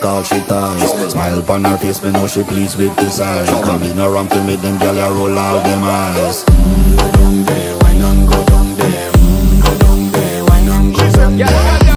Call she ties Smile upon her face, me know she pleased with this eyes. Coming in around to me, them i roll out them eyes